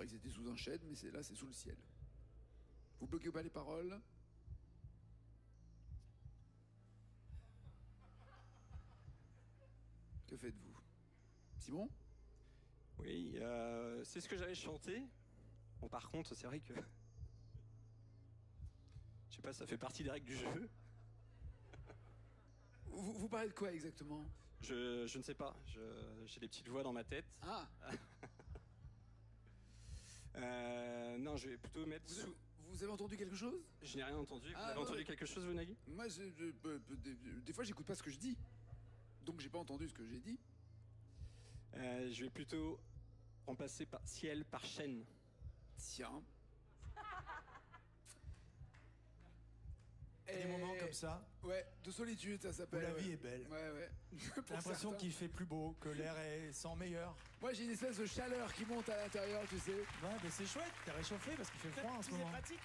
croyais que c'était sous un shed, mais c'est là, c'est sous le ciel. Vous bloquez pas les paroles Que faites-vous? Simon? Oui, euh, c'est ce que j'avais chanté. Bon, par contre, c'est vrai que. Je sais pas, ça fait partie des règles du jeu. vous, vous parlez de quoi exactement? Je, je ne sais pas, j'ai des petites voix dans ma tête. Ah je vais plutôt mettre vous, sous. avez, vous avez entendu quelque chose? Je n'ai rien entendu. Vous Ah, avez ouais, entendu quelque chose, vous, Nagui? Moi, je- je- euh, euh, des, des fois, j'écoute pas ce que je dis. Donc, j'ai pas entendu ce que j'ai dit. Euh, Je vais plutôt remplacer par ciel par chaîne. Tiens. Des Et- moments comme ça, Ouais, de solitude, ça s'appelle. Où la ouais. vie est belle. Ouais, ouais. T'as l'impression qu'il fait plus beau, que l'air est sans meilleur. Moi, j'ai une espèce de chaleur qui monte à l'intérieur, tu sais. Ouais, mais c'est chouette, t'es réchauffé parce qu'il fait froid en ce Puis c'est moment. pratique.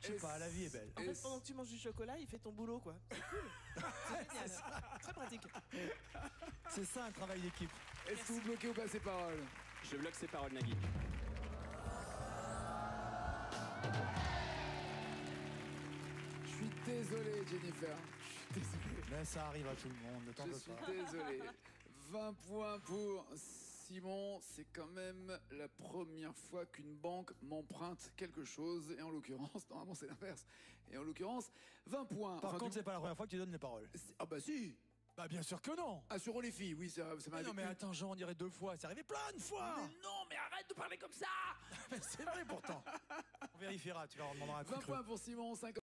Je sais pas, la vie est belle. En fait, pendant que tu manges du chocolat, il fait ton boulot, quoi. C'est cool. C'est génial. Très pratique. C'est ça un travail d'équipe. Est-ce que vous bloquez ou pas ces paroles? Je bloque ces paroles, Nagui. Désolé, Jennifer. Je suis désolé. Mais ça arrive à tout le monde, ne t'en Je suis pas. désolé. 20 points pour Simon. C'est quand même la première fois qu'une banque m'emprunte quelque chose. Et en l'occurrence, normalement c'est l'inverse. Et en l'occurrence, 20 points. Par Enfin, contre, du- c'est pas la première fois que tu donnes les paroles. Ah bah si Bah bien sûr que non Ah, sur les filles, oui, ça, ça m'a mais Non mais attends, Jean, on dirait deux fois, c'est arrivé plein de fois Mais non, mais arrête de parler comme ça Mais c'est vrai pourtant On vérifiera, tu vas demander un coup 20 de cru. points pour Simon, 50